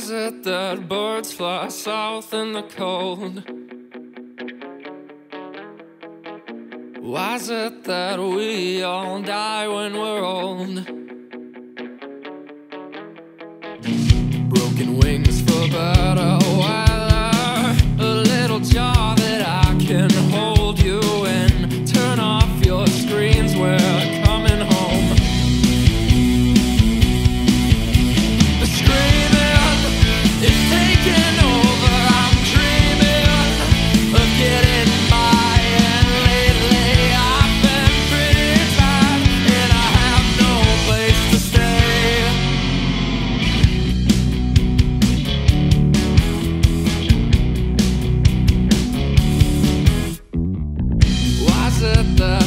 Was it that birds fly south in the cold? Was it that we all die when we're old? Broken wings for birds. said that.